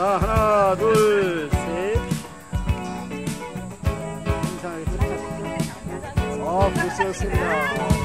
자 하나, 둘, 셋. 이상하게 끝났어 아, 고생하셨습니다.